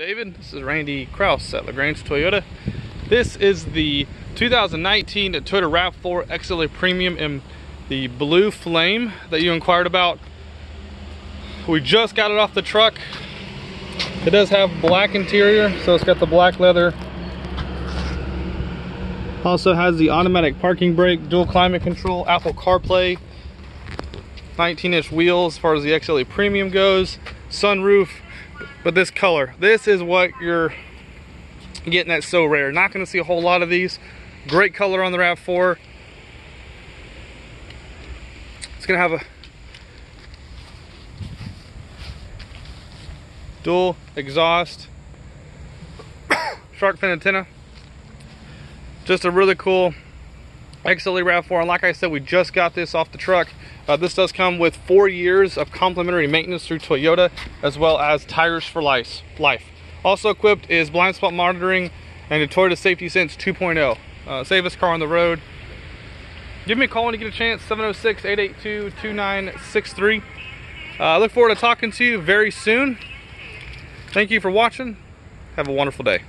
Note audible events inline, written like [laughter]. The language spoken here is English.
David, this is Randy Kraus at LaGrange Toyota. This is the 2019 Toyota RAV4 XLE Premium in the blue flame that you inquired about. We just got it off the truck. It does have black interior, so it's got the black leather. Also has the automatic parking brake, dual climate control, Apple CarPlay, 19 inch wheels as far as the XLE Premium goes, sunroof, but this color, this is what you're getting that's so rare. Not gonna see a whole lot of these. Great color on the RAV4. It's gonna have a dual exhaust, [coughs] shark fin antenna. Just a really cool XLE RAV4. And like I said, we just got this off the truck. Uh, this does come with four years of complimentary maintenance through Toyota, as well as tires for life. life. Also equipped is blind spot monitoring and a Toyota Safety Sense 2.0. Uh, save car on the road. Give me a call when you get a chance, 706-882-2963. Uh, I look forward to talking to you very soon. Thank you for watching. Have a wonderful day.